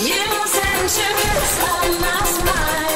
You sent your kiss on my smile.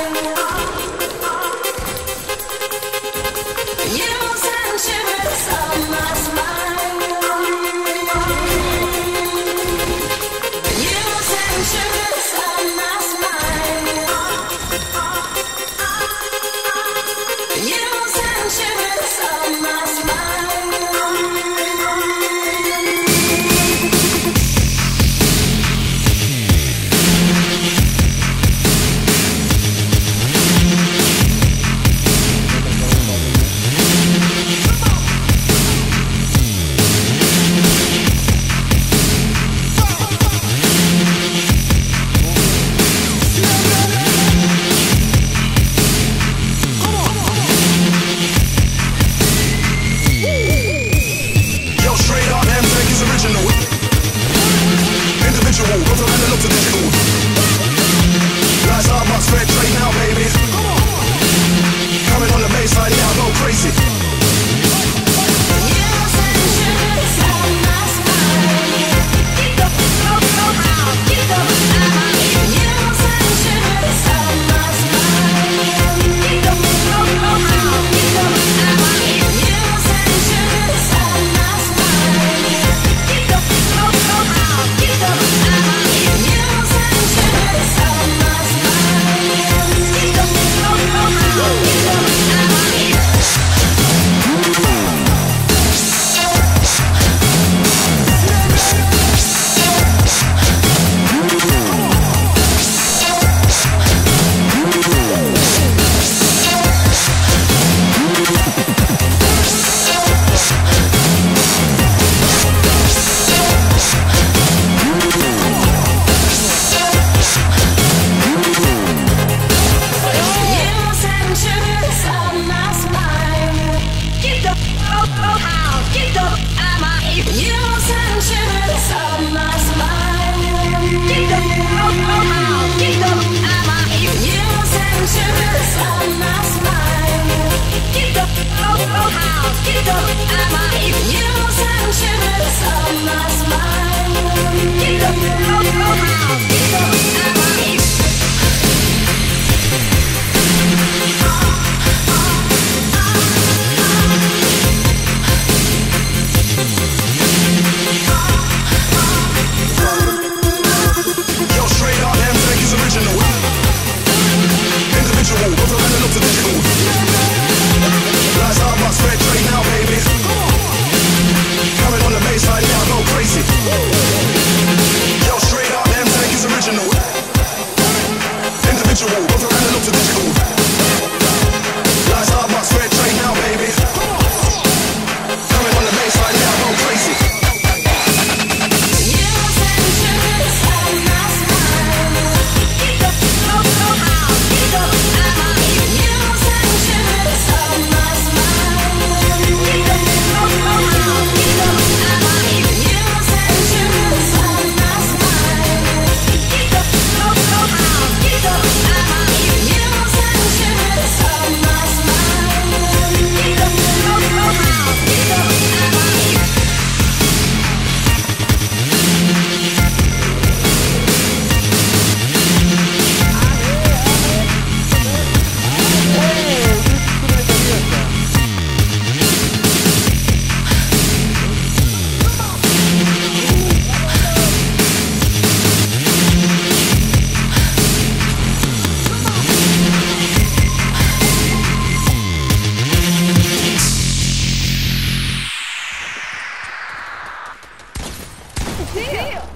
甘い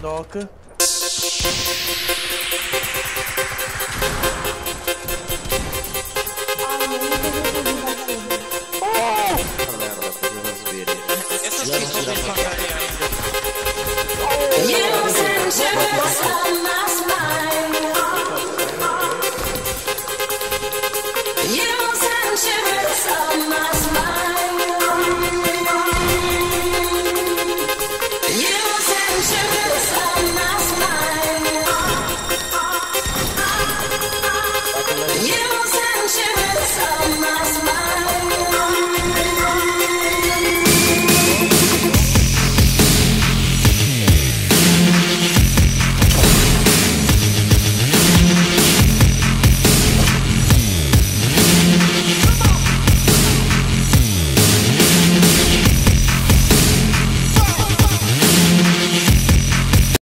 Docker.